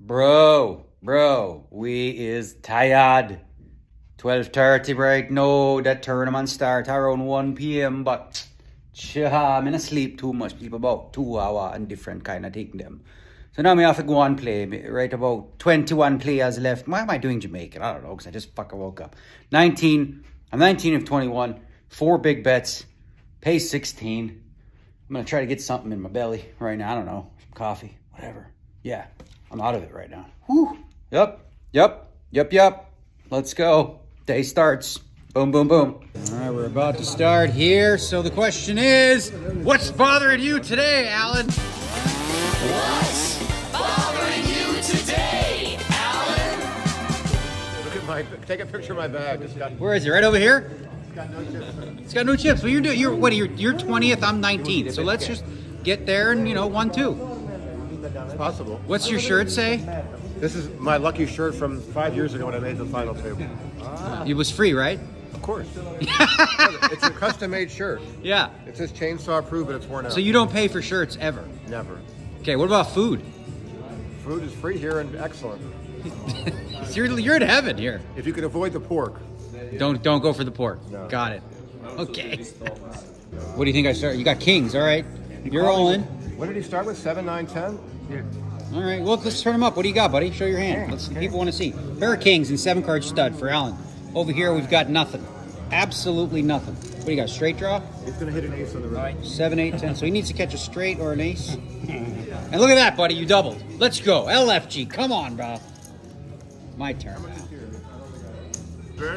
Bro, bro, we is tired. 12.30 right now, that tournament start around 1 p.m. But, yeah, I'm in a sleep too much. Sleep about two hour and different kind of taking them. So now me have to go and play. Right about 21 players left. Why am I doing Jamaican? I don't know, because I just fucking woke up. 19. I'm 19 of 21. Four big bets. Pay 16. I'm to try to get something in my belly right now. I don't know. Some coffee, whatever. Yeah, I'm out of it right now. Whew. Yep, yep, yep, yep. Let's go. Day starts. Boom, boom, boom. All right, we're about to start here. So the question is, what's bothering you today, Alan? What's bothering you today, Alan? Look at my, take a picture of my bag. It's got, Where is it? Right over here? it's got no chips in it. It's got no chips. Well, you're doing. You're what? You're you're 20th. I'm 19th. So let's just get there and you know one two. Possible. What's your shirt say? This is my lucky shirt from five years ago when I made the final table. It was free, right? Of course. it's a custom made shirt. Yeah. It says chainsaw approved, but it's worn out. So you don't pay for shirts ever. Never. Okay. What about food? Food is free here and excellent. You're you're in heaven here. If you can avoid the pork. Don't don't go for the pork. No. Got it. Okay. What do you think I start? You got kings, all right. You're all in. What did he start with? Seven, nine, ten? All right. Well, let's turn them up. What do you got, buddy? Show your hand. Let's people want to see. Pair of kings and seven card stud for Allen. Over here we've got nothing. Absolutely nothing. What do you got? Straight draw? He's gonna hit an ace on the right. Seven, eight, ten. So he needs to catch a straight or an ace. And look at that, buddy. You doubled. Let's go. LFG. Come on, bro. My turn.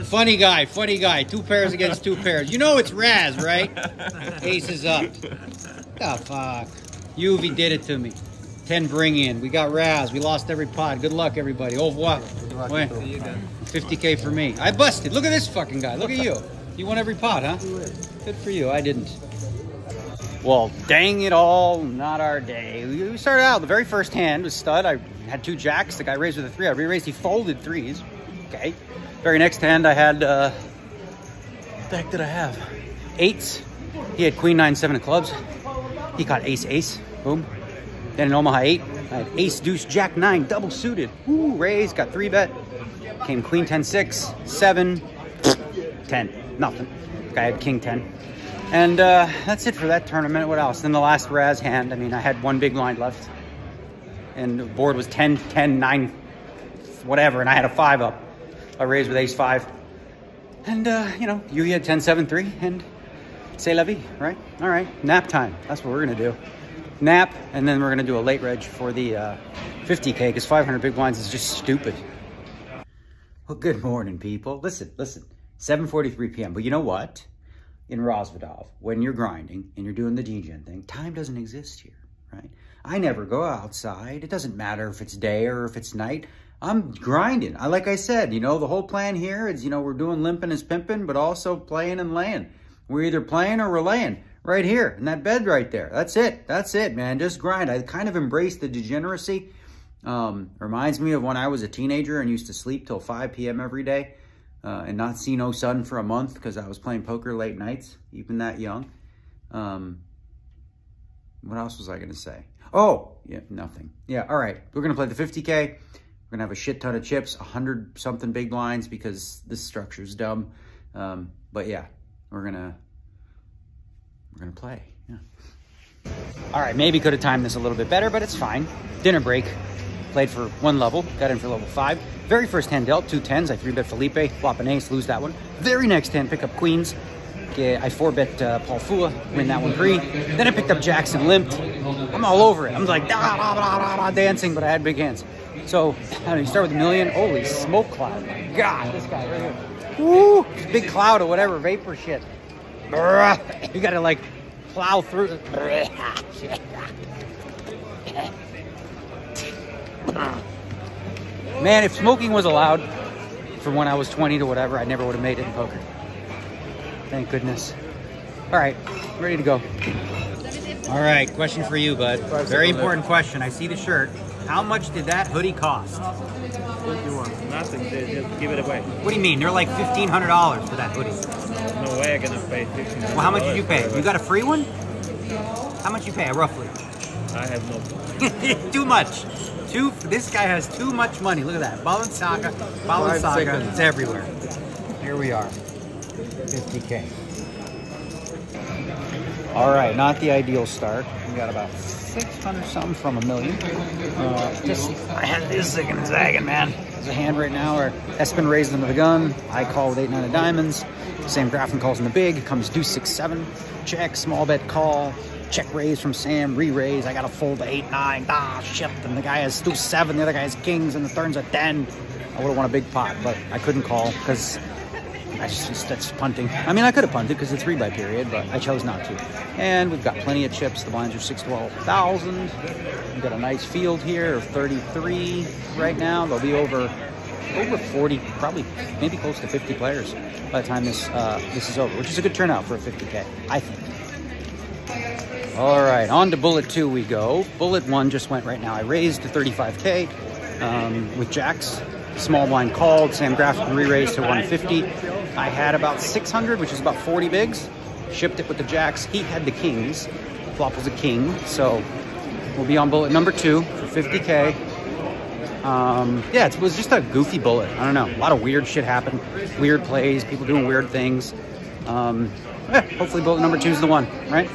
Funny guy, funny guy. Two pairs against two pairs. You know it's Razz, right? Aces is up. The fuck. Yuvi did it to me. 10 bring in. We got Razz. We lost every pot. Good luck, everybody. Au revoir. Ouais. 50k for me. I busted. Look at this fucking guy. Look at you. You won every pot, huh? Good for you. I didn't. Well, dang it all, not our day. We started out, the very first hand was stud. I had two jacks. The guy raised with a three. I re-raised, he folded threes. Okay. Very next hand, I had, uh, what the heck did I have? Eights. He had queen, nine, seven of clubs. He caught ace, ace. Boom. Then in Omaha eight, I had ace, deuce, jack, nine, double suited. Woo, raised, got three bet. Came queen, 10, six, seven, 10, nothing. Guy had king 10. And uh, that's it for that tournament. What else? Then the last Razz hand, I mean, I had one big blind left. And the board was 10, 10, 9, whatever. And I had a 5 up. I raised with ace 5. And, uh, you know, you had 10, 7, 3. And c'est la vie, right? All right, nap time. That's what we're going to do. Nap, and then we're to do a late reg for the uh, 50K because 500 big blinds is just stupid. Well, good morning, people. Listen, listen. 7:43 p.m. But you know what? In Rozvadov, when you're grinding and you're doing the degen thing, time doesn't exist here, right? I never go outside. It doesn't matter if it's day or if it's night. I'm grinding. I like I said, you know, the whole plan here is, you know, we're doing limping as pimping, but also playing and laying. We're either playing or we're laying right here in that bed right there. That's it. That's it, man. Just grind. I kind of embrace the degeneracy. Um, reminds me of when I was a teenager and used to sleep till 5 p.m. every day uh, and not see no sun for a month because I was playing poker late nights, even that young. Um, what else was I going to say? Oh, yeah, nothing. Yeah, all right. We're going to play the 50K. We're going to have a shit ton of chips, 100 something big blinds because this structure's dumb. Um, but yeah, we're going to we're to play. Yeah. All right, maybe could have timed this a little bit better, but it's fine. Dinner break. Played for one level, got in for level five. Very first hand dealt, two tens. I three bet Felipe, flop an ace, lose that one. Very next hand, pick up queens. I four bet uh, Paul Phua, win that one three. Then I picked up Jackson, limped. I'm all over it. I'm like da, da, da, da, da, dancing, but I had big hands. So know, you start with a million. Holy smoke cloud! My God, this guy right here. Woo! Big cloud or whatever, vapor shit. You gotta like plow through. Man, if smoking was allowed from when I was 20 to whatever, I never would have made it in poker. Thank goodness. All right, ready to go. All right, question for you, bud. Very important question. I see the shirt. How much did that hoodie cost? What do you want? Nothing. They just give it away. What do you mean? They're like $1,500 for that hoodie. No way I'm gonna pay fifteen. Well, how much did you pay? You got a free one? How much you pay, roughly? I have no. Too much. Too. This guy has too much money. Look at that. Balenciaga. Balenciaga. seconds. It's everywhere. Here we are. 50k. All right, not the ideal start. We got about 600 something from a million. Uh, just I had this zigging and zagging, man. There's a hand right now, or Espen raised into the gun. I call with eight nine of diamonds. Sam Grafton calls in the big. Comes deuce six seven. Check small bet call. Check raise from Sam. Re raise. I got to fold to eight nine. Ah shit. And the guy has deuce seven. The other guy has kings, and the turn's a ten. I would have won a big pot, but I couldn't call because that's just that's punting. I mean, I could have punted because it's three by period, but I chose not to. And we've got plenty of chips. The blinds are six twelve thousand. We've got a nice field here of thirty three right now. They'll be over over forty, probably maybe close to fifty players by the time this uh, this is over, which is a good turnout for a fifty k, I think. All right, on to bullet two we go. Bullet one just went right now. I raised to 35k um, with jacks. Small blind called. Sam Grafton re-raised to 150. I had about 600, which is about 40 bigs. Shipped it with the jacks. He had the kings. Flop was a king, so we'll be on bullet number two for 50k. Um, yeah, it was just a goofy bullet. I don't know. A lot of weird shit happened. Weird plays, people doing weird things. Um, yeah, hopefully bullet number two is the one, right?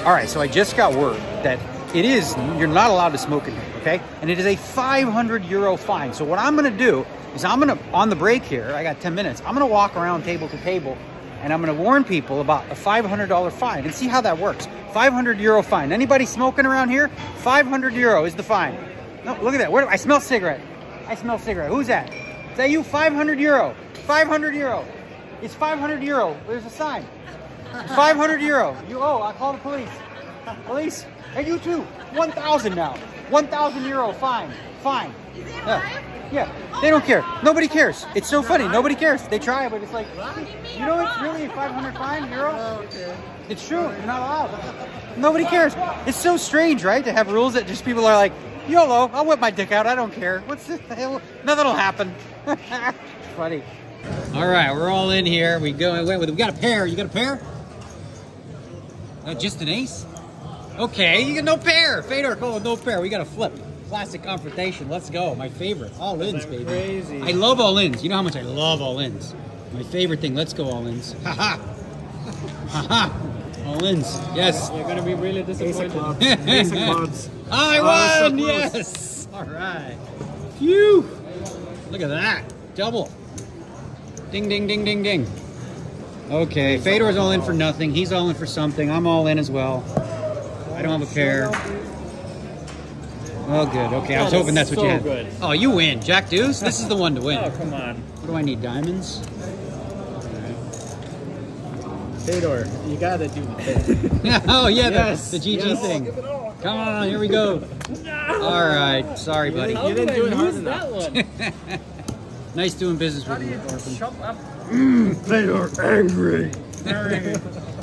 All right, so I just got word that it is, you're not allowed to smoke in here, okay? And it is a 500 euro fine. So what I'm gonna do is I'm gonna, on the break here, I got 10 minutes, I'm gonna walk around table to table and I'm gonna warn people about a $500 fine and see how that works. 500 euro fine. Anybody smoking around here? 500 euro is the fine. No, look at that. Where, I smell cigarette. I smell cigarette. Who's that? Is that you? 500 euro. 500 euro. It's 500 euro. There's a sign. 500 euro. You owe. I'll call the police. Police. And you too. 1,000 now. 1,000 euro fine. Fine. Yeah. yeah. They don't care. Nobody cares. It's so funny. Nobody cares. They try, but it's like, you know, it's really 500 fine euro. It's true. You're not allowed. Nobody cares. It's so strange, right? To have rules that just people are like, YOLO. I'll whip my dick out. I don't care. What's the hell? Nothing'll happen. funny. All right, we're all in here. We go. Wait, we got a pair. You got a pair? Uh, just an ace? Okay, you got no pair. Fedor call with no pair. We got a flip. Classic confrontation. Let's go. My favorite. All ins, baby. crazy. I love all ins. You know how much I love all ins. My favorite thing. Let's go all ins. Ha ha. Ha ha. All ins. Yes. You're gonna be really disappointed. Ace of clubs. I Oh, won! so close. yes! All right. Phew! Look at that. Double. Ding, ding, ding, ding, ding. Okay, Fedor's all in for nothing. He's all in for something. I'm all in as well. I don't have a pair. Oh, good. Okay, I was hoping that's what you had. Oh, you win. Jack Deuce? This is the one to win. Oh, come on. What do I need? Diamonds? Fedor, you gotta do it. oh, yeah, Yes, the, the GG yes. thing. Come on, here we go. All right. Sorry, buddy. How You didn't do it hard enough. that one? Nice doing business with you, Orphan. Shut up. Fedor angry.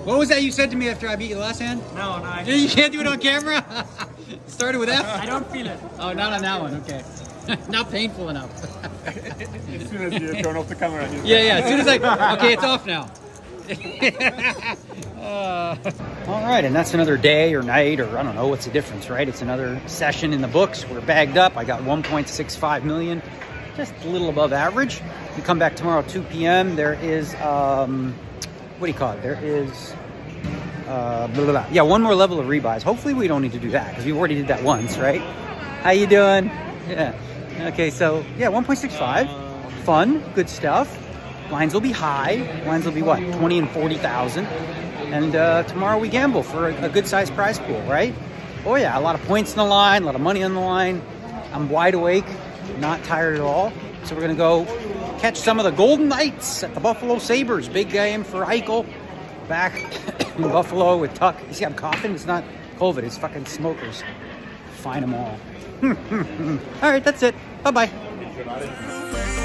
What was that you said to me after I beat you last hand? No, no, I, You can't do it on camera? Started with F? I don't feel it. Oh, not on that one, okay. not painful enough. As soon as you turn off the camera. yeah, yeah, as soon as I, okay, it's off now. Uh, all right, and that's another day or night, or I don't know what's the difference, right? It's another session in the books. We're bagged up. I got 1.65 million, just a little above average. We come back tomorrow 2 p.m. There is, um, what do you call it? There is, uh, blah, blah, blah. yeah, one more level of rebuys. Hopefully, we don't need to do that because we already did that once, right? How you doing? Yeah. Okay, so yeah, 1.65. Fun, good stuff. Lines will be high. Lines will be what, 20 and 40,000. And uh, tomorrow we gamble for a, a good sized prize pool, right? Oh yeah, a lot of points in the line, a lot of money on the line. I'm wide awake, not tired at all. So we're gonna go catch some of the Golden Knights at the Buffalo Sabres. Big game for Eichel back in Buffalo with Tuch. You see, I'm coughing. It's not COVID. It's fucking smokers. Find them all. all right, that's it. Bye bye.